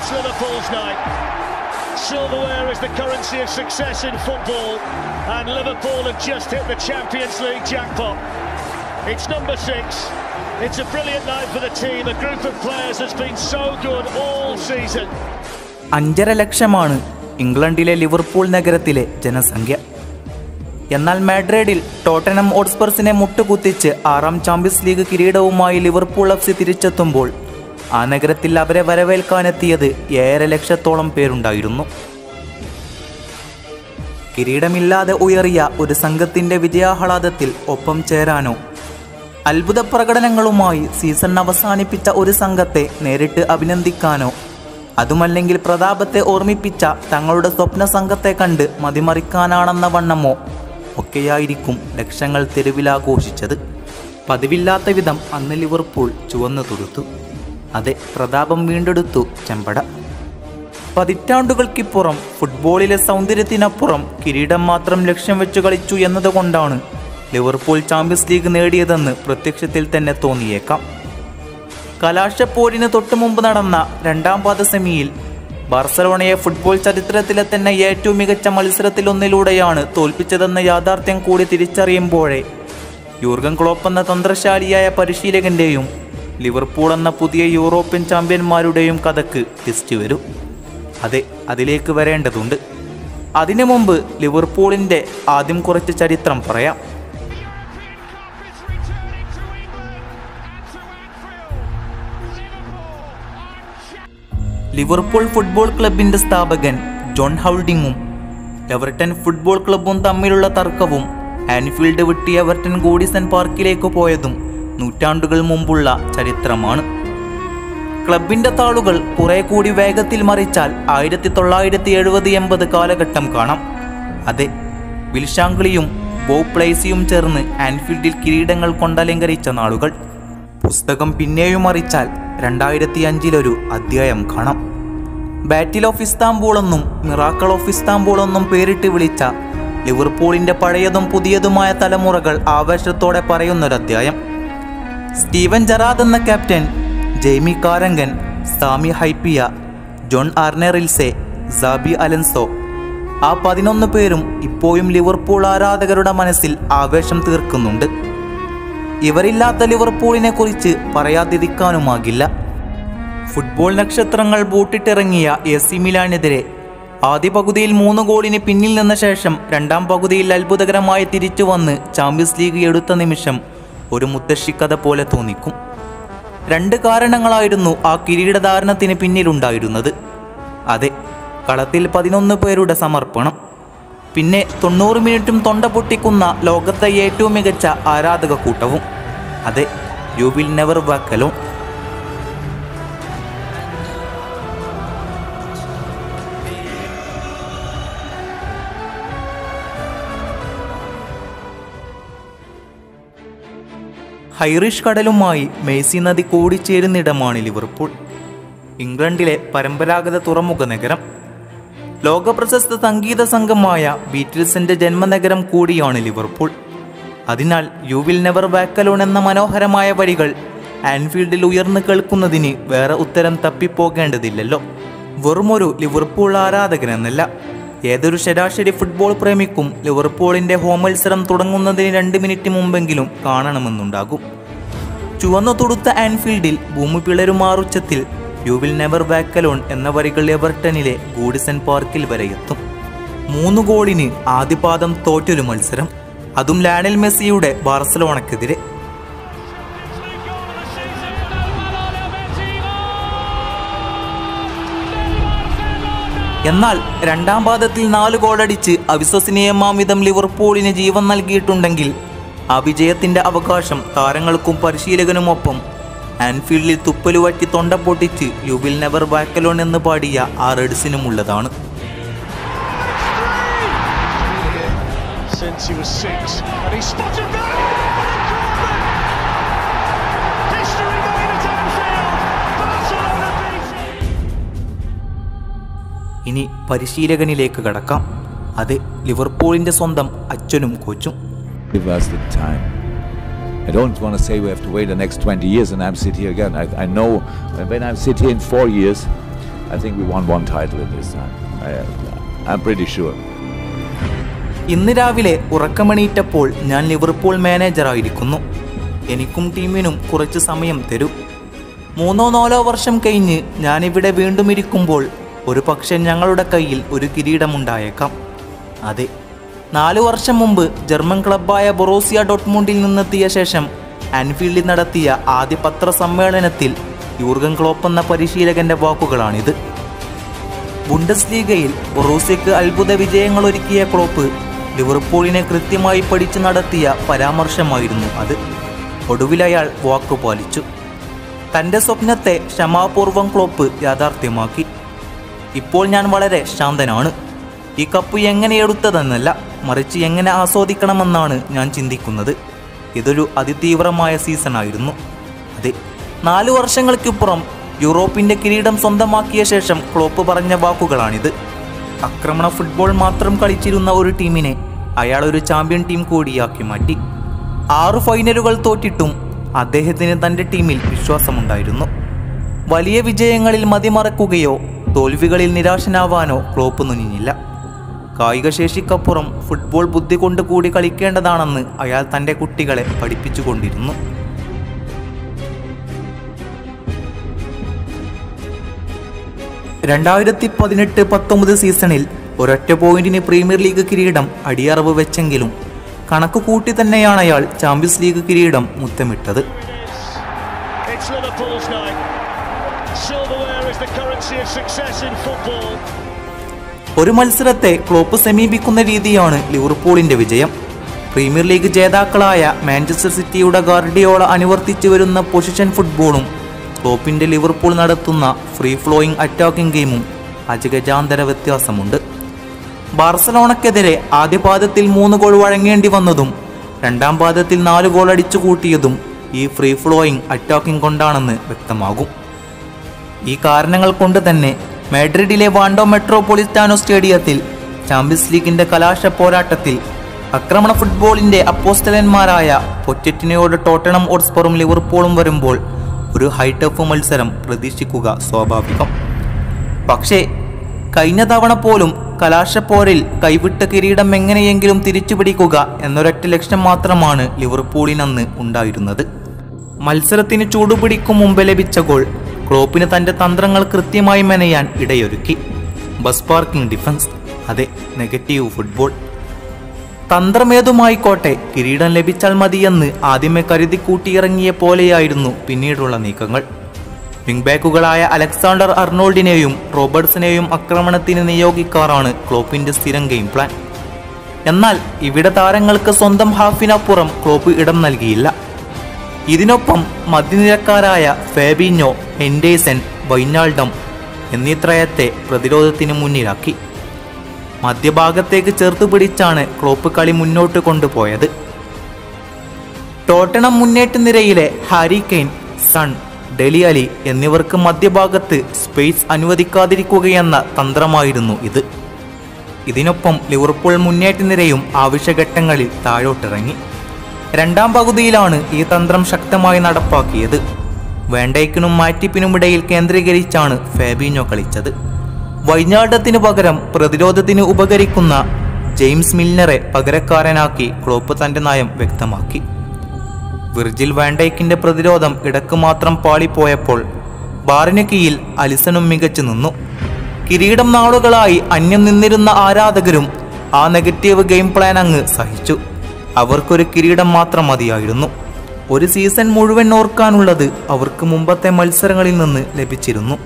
It's Liverpool's night. Silverware is the currency of success in football, and Liverpool have just hit the Champions League jackpot. It's number six. It's a brilliant night for the team, a group of players has been so good all season. അഞ്ചര ലക്ഷമാണ് ഇംഗ്ലണ്ടിലെ Liverpool നഗരത്തിലെ ജനസംഖ്യ എന്നാൽ മാഡ്രിഡിൽ Tottenham ഓട്സ്പെർസിനെ മുട്ടുകുത്തിച്ച് ആറാം Champions League കിരീടവുമായി ലിവർപൂൾ എഫ് സി തിരിച്ചെത്തുമ്പോൾ ആ നഗരത്തിൽ അവരെ വരവേൽക്കാനെത്തിയത് ഏഴര ലക്ഷത്തോളം പേരുണ്ടായിരുന്നു. കിരീടമില്ലാതെ ഉയറിയ ഒരു സംഘത്തിന്റെ വിജയാഹ്ലാദത്തിൽ ഒപ്പം ചേരാനോ അത്ഭുത പ്രകടനങ്ങളുമായി സീസൺ അവസാനിപ്പിച്ച ഒരു സംഘത്തെ നേരിട്ട് അഭിനന്ദിക്കാനോ അതുമല്ലെങ്കിൽ പ്രതാപത്തെ ഓർമ്മിപ്പിച്ച തങ്ങളുടെ സ്വപ്ന സംഘത്തെ കണ്ട് മതിമറിക്കാനാണെന്ന വണ്ണമോ ഒക്കെയായിരിക്കും ലക്ഷങ്ങൾ തെരുവിലാഘോഷിച്ചത്. പതിവില്ലാത്ത വിധം അന്ന് ലിവർപൂൾ ചുവന്നു തുടുത്തു. അതെ പ്രതാപം വീണ്ടെടുത്തു ചെമ്പട. പതിറ്റാണ്ടുകൾക്കിപ്പുറം ഫുട്ബോളിലെ സൗന്ദര്യത്തിനപ്പുറം കിരീടം മാത്രം ലക്ഷ്യം വെച്ച് കളിച്ചു എന്നതുകൊണ്ടാണ് ലിവർപൂൾ ചാമ്പ്യൻസ് ലീഗ് നേടിയതെന്ന് പ്രത്യക്ഷത്തിൽ തന്നെ തോന്നിയേക്കാം. കലാശപ്പോരിന് തൊട്ടു മുമ്പ് നടന്ന രണ്ടാം പാദ സെമിയിൽ ബാർസലോണയെ ഫുട്ബോൾ ചരിത്രത്തിലെ തന്നെ ഏറ്റവും മികച്ച മത്സരത്തിലൊന്നിലൂടെയാണ് തോൽപ്പിച്ചതെന്ന യാഥാർത്ഥ്യം കൂടി തിരിച്ചറിയുമ്പോഴേ യൂർഗൻ ക്ലോപ്പ് എന്ന തന്ത്രശാലിയായ പരിശീലകന്റെയും ലിവർപൂൾ എന്ന പുതിയ യൂറോപ്യൻ ചാമ്പ്യന്മാരുടെയും കഥക്ക് ടിസ്റ്റ് വരും. അതെ അതിലേക്ക് വരേണ്ടതുണ്ട്. അതിനു മുമ്പ് ലിവർപൂളിന്റെ ആദ്യം കുറച്ച് ചരിത്രം പറയാം. ലിവർപൂൾ ഫുട്ബോൾ ക്ലബിന്റെ സ്ഥാപകൻ ജോൺ ഹൗൾഡിങ്ങും എവർട്ടൺ ഫുട്ബോൾ ക്ലബ്ബും തമ്മിലുള്ള തർക്കവും ആൻഫീൽഡ് വിട്ടി എവർട്ടൺ ഗോഡിസൺ പാർക്കിലേക്ക് പോയതും നൂറ്റാണ്ടുകൾ മുമ്പുള്ള ചരിത്രമാണ്. ക്ലബിന്റെ താളുകൾ കുറെ കൂടി വേഗത്തിൽ മറിച്ചാൽ ആയിരത്തി തൊള്ളായിരത്തി എഴുപത് എൺപത് കാലഘട്ടം കാണാം. അതെ വിൽഷാംഗ്ലിയും ബോബ് പ്ലേസിയും ചേർന്ന് ആൻഫീൽഡിൽ കിരീടങ്ങൾ കൊണ്ടലങ്കരിച്ച നാളുകൾ. പുസ്തകം പിന്നെയും മറിച്ചാൽ രണ്ടായിരത്തി അഞ്ചിലൊരു അധ്യായം കാണാം. ബാറ്റിൽ ഓഫ് ഇസ്താംബൂൾ എന്നും മിറാക്കൾ ഓഫ് ഇസ്താംബൂൾ എന്നും പേരിട്ട് വിളിച്ച ലിവർപൂളിന്റെ പഴയതും പുതിയതുമായ തലമുറകൾ ആവേശത്തോടെ പറയുന്നൊരധ്യായം. സ്റ്റീവൻ ജറാദ് എന്ന captain Jamie കാരങ്കൻ Sami Hyypia John Arne Riise Xabi Alonso. ആ പതിനൊന്ന് പേരും ഇപ്പോഴും ലിവർപൂൾ ആരാധകരുടെ മനസ്സിൽ ആവേശം തീർക്കുന്നുണ്ട്. ഇവരില്ലാത്ത ലിവർപൂളിനെ കുറിച്ച് പറയാതിരിക്കാനുമാകില്ല. ഫുട്ബോൾ നക്ഷത്രങ്ങൾ ബൂട്ടിട്ടിറങ്ങിയ എ സി മിലാനെതിരെ ആദ്യ പകുതിയിൽ മൂന്ന് ഗോളിന് പിന്നിൽ നിന്ന ശേഷം രണ്ടാം പകുതിയിൽ അത്ഭുതകരമായി തിരിച്ചു വന്ന് ചാമ്പ്യൻസ് ലീഗ് എടുത്ത നിമിഷം ഒരു മുത്തശ്ശിക്കഥ പോലെ തോന്നിക്കും. രണ്ട് കാരണങ്ങളായിരുന്നു ആ കിരീടധാരണത്തിന് പിന്നിലുണ്ടായിരുന്നത്. അതെ കളത്തിൽ പതിനൊന്ന് പേരുടെ സമർപ്പണം. പിന്നെ തൊണ്ണൂറ് മിനിറ്റും തൊണ്ട പൊട്ടിക്കുന്ന ലോകത്തെ ഏറ്റവും മികച്ച ആരാധക കൂട്ടവും അതെ you will never walk alone Irish കടലുമായി Mersey നദി കൂടിച്ചേരുന്നിടമാണ് ലിവർപൂൾ. ഇംഗ്ലണ്ടിലെ പരമ്പരാഗത തുറമുഖ നഗരം. ലോകപ്രശസ്ത സംഗീത സംഘമായ ബീറ്റിൽസിന്റെ ജന്മനഗരം കൂടിയാണ് ലിവർപൂൾ. അതിനാൽ യു വിൽ നെവർ വാക്കലോൺ എന്ന മനോഹരമായ വരികൾ ആൻഫീൽഡിൽ ഉയർന്നു കേൾക്കുന്നതിന് വേറെ ഉത്തരം തപ്പിപ്പോകേണ്ടതില്ലല്ലോ. വെറുമൊരു ലിവർപൂൾ ആരാധകനെന്നല്ല. ഏതൊരു ശരാശരി ഫുട്ബോൾ പ്രേമിക്കും ലിവർപൂളിന്റെ ഹോം മത്സരം തുടങ്ങുന്നതിന് രണ്ട് മിനിറ്റ് മുമ്പെങ്കിലും കാണണമെന്നുണ്ടാകും. ചുവന്നു തൊടുത്ത ആൻഫീൽഡിൽ ഭൂമി പിളരുമാറുച്ചത്തിൽ you will never walk alone എന്ന വരികൾ എവർട്ടണിലെ ഗൂഡിസൺ പാർക്കിൽ വരെ എത്തും. മൂന്ന് ഗോളിന് ആദ്യപാദം തോറ്റൊരു മത്സരം. അതും ലാനൽ മെസ്സിയുടെ ബാർസലോണക്കെതിരെ. എന്നാൽ രണ്ടാം പാദത്തിൽ നാല് ഗോളടിച്ച് അവിശ്വസനീയമാം വിധം ലിവർപൂളിന് ജീവൻ നൽകിയിട്ടുണ്ടെങ്കിൽ ആ വിജയത്തിന്റെ അവകാശം താരങ്ങൾക്കും പരിശീലകനുമൊപ്പം ആൻഫീൽഡിൽ തുപ്പലുവറ്റി തൊണ്ട പൊട്ടിച്ച് യു വിൽ നെവർ വാക്കലോൺ എന്ന് പാടിയ ആ റെഡ്സിനുമുള്ളതാണ് Since he was six, and he spotted that! ഇനി പരിശീലകനിലേക്ക് കടക്കാം അത് ലിവർപൂളിന്റെ സ്വന്തം അച്ഛനും കോച്ചും. I don't want to say we have to wait the next 20 years and I'm sit here again. I, I know when I'm sit here in four years, I think we won one title in this time. I, I'm pretty sure. ഇന്ന് രാവിലെ ഉറക്കമണിയിട്ടപ്പോൾ ഞാൻ Liverpool മാനേജറായിരിക്കുന്നു എനിക്കും ടീമിനും കുറച്ച് സമയം തരൂ മൂന്നോ നാലോ വർഷം കഴിഞ്ഞ് ഞാനിവിടെ വീണ്ടും ഇരിക്കുമ്പോൾ ഒരു പക്ഷേ ഞങ്ങളുടെ കയ്യിൽ ഒരു കിരീടമുണ്ടായേക്കാം. അതെ നാലു വർഷം മുമ്പ് ജർമ്മൻ ക്ലബ്ബായ ബൊറോസിയ ഡോട്ട്മുണ്ടിൽ നിന്നെത്തിയ ശേഷം ആൻഫീൽഡിൽ നടത്തിയ ആദ്യ പത്രസമ്മേളനത്തിൽ യൂർഗൻ ക്ലോപ്പ് എന്ന പരിശീലകന്റെ വാക്കുകളാണിത്. ബുണ്ടസ് ലീഗയിൽ ബൊറോസിയക്ക് അത്ഭുത വിജയങ്ങൾ ഒരുക്കിയ ക്ലോപ്പ് ലിവർപൂളിനെ കൃത്യമായി പഠിച്ചു നടത്തിയ പരാമർശമായിരുന്നു അത്. ഒടുവിൽ അയാൾ വാക്കു പാലിച്ചു തന്റെ സ്വപ്നത്തെ ക്ഷമാപൂർവം ക്ലോപ്പ് യാഥാർത്ഥ്യമാക്കി. ഇപ്പോൾ ഞാൻ വളരെ ശാന്തനാണ്. ഈ കപ്പ് എങ്ങനെ എടുത്തതെന്നല്ല മറിച്ച് എങ്ങനെ ആസ്വദിക്കണമെന്നാണ് ഞാൻ ചിന്തിക്കുന്നത്. ഇതൊരു അതിതീവ്രമായ സീസണായിരുന്നു അതെ നാല് വർഷങ്ങൾക്കിപ്പുറം യൂറോപ്പിന്റെ കിരീടം സ്വന്തമാക്കിയ ശേഷം ക്ലോപ്പ് പറഞ്ഞ വാക്കുകളാണിത്. ആക്രമണ ഫുട്ബോൾ മാത്രം കളിച്ചിരുന്ന ഒരു ടീമിനെ അയാൾ ഒരു ചാമ്പ്യൻ ടീം കൂടിയാക്കി മാറ്റി. ആറ് ഫൈനലുകൾ തോറ്റിട്ടും അദ്ദേഹത്തിന് തന്റെ ടീമിൽ വിശ്വാസമുണ്ടായിരുന്നു. വലിയ വിജയങ്ങളിൽ മതിമറക്കുകയോ തോൽവികളിൽ നിരാശനാവാനോ ക്ലോപ്പ് നുനിഞ്ഞില്ല. കായികശേഷിക്കപ്പുറം ഫുട്ബോൾ ബുദ്ധി കൊണ്ട് കൂടി കളിക്കേണ്ടതാണെന്ന് അയാൾ തന്റെ കുട്ടികളെ പഠിപ്പിച്ചുകൊണ്ടിരുന്നു. രണ്ടായിരത്തി പതിനെട്ട് പത്തൊമ്പത് സീസണിൽ ഒരൊറ്റ പോയിന്റിന് പ്രീമിയർ ലീഗ് കിരീടം അടിയറവ് വെച്ചെങ്കിലും കണക്ക് കൂട്ടി തന്നെയാണ് അയാൾ ചാമ്പ്യൻസ് ലീഗ് കിരീടം മുത്തമിട്ടത്. ഒരു മത്സരത്തെ ക്ലോപ്പ് സമീപിക്കുന്ന രീതിയാണ് ലിവർപൂളിന്റെ വിജയം. പ്രീമിയർ ലീഗ് ജേതാക്കളായ മാഞ്ചസ്റ്റർ സിറ്റിയുടെ ഗാർഡിയോള അനുവർത്തിച്ചു വരുന്ന പൊസിഷൻ ഫുട്ബോളും ക്ലോപ്പിന്റെ ലിവർപൂൾ നടത്തുന്ന ഫ്രീ ഫ്ലോയിങ് അറ്റാക്കിംഗ് ഗെയിമും അജഗജാന്തര വ്യത്യാസമുണ്ട്. ബാർസലോണക്കെതിരെ ആദ്യ പാദത്തിൽ മൂന്ന് ഗോൾ വഴങ്ങേണ്ടി വന്നതും രണ്ടാം പാദത്തിൽ നാല് ഗോൾ അടിച്ചു കൂട്ടിയതും ഈ ഫ്രീ ഫ്ലോയിങ് അറ്റാക്കിംഗ് കൊണ്ടാണെന്ന് വ്യക്തമാകും. ഈ കാരണങ്ങൾ കൊണ്ട് തന്നെ മാഡ്രിഡിലെ വാണ്ടോ മെട്രോപൊളിറ്റാനോ സ്റ്റേഡിയത്തിൽ ചാമ്പ്യൻസ് ലീഗിന്റെ കലാശ പോരാട്ടത്തിൽ ആക്രമണ ഫുട്ബോളിന്റെ അപ്പോസ്റ്റലന്മാരായ പൊറ്ററ്റിനയോട് ടോട്ടണം ഓട്സ്പറും ലിവർപൂളും വരുമ്പോൾ ഒരു ഹൈടഫ് മത്സരം പ്രതീക്ഷിക്കുക സ്വാഭാവികം. പക്ഷേ കഴിഞ്ഞ തവണ പോലും കലാശപ്പോരിൽ കൈവിട്ട കിരീടം എങ്ങനെയെങ്കിലും തിരിച്ചുപിടിക്കുക എന്നൊരൊറ്റ ലക്ഷ്യം മാത്രമാണ് ലിവർപൂളിനന്ന് ഉണ്ടായിരുന്നത്. മത്സരത്തിന് ചൂടുപിടിക്കും മുമ്പ് ലഭിച്ച ഗോൾ ക്ലോപ്പിന് തന്റെ തന്ത്രങ്ങൾ കൃത്യമായി മെനയാൻ ഇടയൊരുക്കി. ബസ് പാർക്കിംഗ് ഡിഫൻസ് അതെ നെഗറ്റീവ് ഫുട്ബോൾ. തന്ത്രമേതുമായിക്കോട്ടെ കിരീടം ലഭിച്ചാൽ മതിയെന്ന് ആദ്യമേ കരുതി കൂട്ടിയിറങ്ങിയ പോലെയായിരുന്നു പിന്നീടുള്ള നീക്കങ്ങൾ. വിംഗ് ബാക്കുകളായ അലക്സാണ്ടർ അർണോൾഡിനെയും റോബർട്സിനെയും ആക്രമണത്തിന് നിയോഗിക്കാറാണ് ക്ലോപ്പിന്റെ സ്ഥിരം ഗെയിം പ്ലാൻ. എന്നാൽ ഇവിടെ താരങ്ങൾക്ക് സ്വന്തം ഹാഫിനപ്പുറം ക്ലോപ്പ് ഇടം നൽകിയില്ല. ഇതിനൊപ്പം മധ്യനിരക്കാരായ ഫാബിഞ്ഞോ ഹെൻഡേസൺ വൈനാൾഡം എന്നീ ത്രയത്തെ പ്രതിരോധത്തിന് മുന്നിലാക്കി. മധ്യഭാഗത്തേക്ക് ചേർത്ത് പിടിച്ചാണ് ക്ലോപ്പ് കളി മുന്നോട്ട് കൊണ്ടുപോയത്. ടോട്ടണം മുന്നേറ്റ നിരയിലെ Harry Kane Son Dele Alli എന്നിവർക്ക് മധ്യഭാഗത്ത് സ്പേസ് അനുവദിക്കാതിരിക്കുകയെന്ന തന്ത്രമായിരുന്നു ഇത്. ഇതിനൊപ്പം ലിവർപൂൾ മുന്നേറ്റ നിരയും ആവശ്യഘട്ടങ്ങളിൽ താഴോട്ടിറങ്ങി. രണ്ടാം പകുതിയിലാണ് ഈ തന്ത്രം ശക്തമായി നടപ്പാക്കിയത്. വേണ്ടയ്ക്കിനും മാറ്റിപ്പിനുമിടയിൽ കേന്ദ്രീകരിച്ചാണ് ഫാബിഞ്ഞോ കളിച്ചത്. വൈഞ്ഞാടത്തിന് പകരം പ്രതിരോധത്തിന് ഉപകരിക്കുന്ന ജെയിംസ് മിൽനറെ പകരക്കാരനാക്കി ക്ലോപ്പ് തന്റെ നയം വ്യക്തമാക്കി. വിർജിൽ വാൻഡൈക്കിന്റെ പ്രതിരോധം ഇടയ്ക്ക് മാത്രം പാളിപ്പോയപ്പോൾ ബാറിന് കീഴിൽ അലിസണും മികച്ചു നിന്നു. കിരീടം നാളുകളായി അന്യം നിന്നിരുന്ന ആരാധകരും ആ നെഗറ്റീവ് ഗെയിം പ്ലാൻ അങ്ങ് സഹിച്ചു. അവർക്കൊരു കിരീടം മാത്രം മതിയായിരുന്നു. ഒരു സീസൺ മുഴുവൻ ഓർക്കാനുള്ളത് അവർക്ക് മുമ്പത്തെ മത്സരങ്ങളിൽ നിന്ന് ലഭിച്ചിരുന്നു.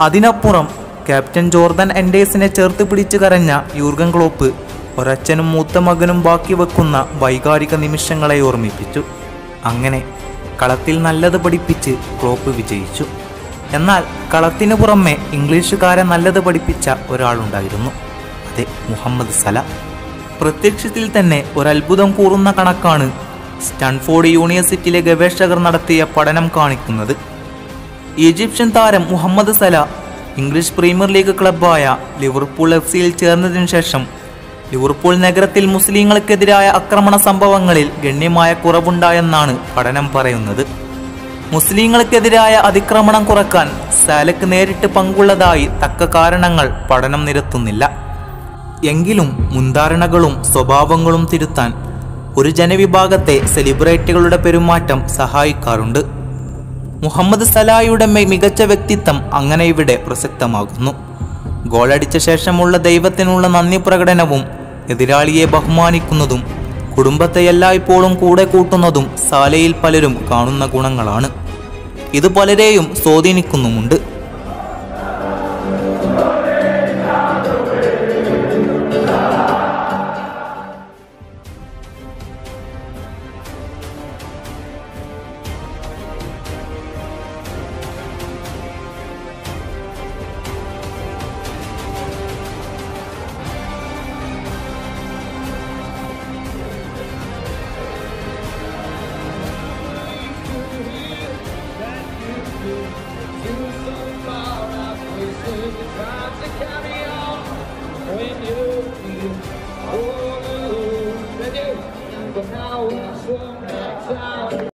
അതിനപ്പുറം ക്യാപ്റ്റൻ ജോർദൻ എൻഡേഴ്സിനെ ചേർത്ത് പിടിച്ചു കരഞ്ഞ യൂർഗൻ ക്ലോപ്പ് ഒരച്ഛനും മൂത്ത മകനും ബാക്കി വെക്കുന്ന വൈകാരിക നിമിഷങ്ങളെ ഓർമ്മിപ്പിച്ചു. അങ്ങനെ കളത്തിൽ നല്ലത് പഠിപ്പിച്ച് ക്ലോപ്പ് വിജയിച്ചു. എന്നാൽ കളത്തിനു പുറമെ ഇംഗ്ലീഷുകാരെ നല്ലത് പഠിപ്പിച്ച ഒരാളുണ്ടായിരുന്നു. അതെ മുഹമ്മദ് സല. പ്രത്യക്ഷത്തിൽ തന്നെ ഒരത്ഭുതം കൂറുന്ന കണക്കാണ് സ്റ്റാൻഫോർഡ് യൂണിവേഴ്സിറ്റിയിലെ ഗവേഷകർ നടത്തിയ പഠനം കാണിക്കുന്നത്. ഈജിപ്ഷ്യൻ താരം Mohamed Salah English Premier League ക്ലബ്ബായ ലിവർപൂൾ എഫ് സിയിൽ ചേർന്നതിനു ശേഷം ലിവർപൂൾ നഗരത്തിൽ മുസ്ലിങ്ങൾക്കെതിരായ ആക്രമണ സംഭവങ്ങളിൽ ഗണ്യമായ കുറവുണ്ടായെന്നാണ് പഠനം പറയുന്നത്. മുസ്ലിങ്ങൾക്കെതിരായ അതിക്രമണം കുറയ്ക്കാൻ സാലക്ക് നേരിട്ട് പങ്കുള്ളതായി തക്ക കാരണങ്ങൾ പഠനം നിരത്തുന്നില്ല. എങ്കിലും മുൻധാരണകളും സ്വഭാവങ്ങളും തിരുത്താൻ ഒരു ജനവിഭാഗത്തെ സെലിബ്രിറ്റികളുടെ പെരുമാറ്റം സഹായിക്കാറുണ്ട്. മുഹമ്മദ് സലായുടെ മികച്ച വ്യക്തിത്വം അങ്ങനെ ഇവിടെ പ്രസക്തമാകുന്നു. ഗോളടിച്ച ശേഷമുള്ള ദൈവത്തിനുള്ള നന്ദി പ്രകടനവും എതിരാളിയെ ബഹുമാനിക്കുന്നതും കുടുംബത്തെ എല്ലായ്പ്പോഴും കൂടെ കൂട്ടുന്നതും സാലയിൽ പലരും കാണുന്ന ഗുണങ്ങളാണ്. ഇത് പലരെയും സ്വാധീനിക്കുന്നുമുണ്ട്.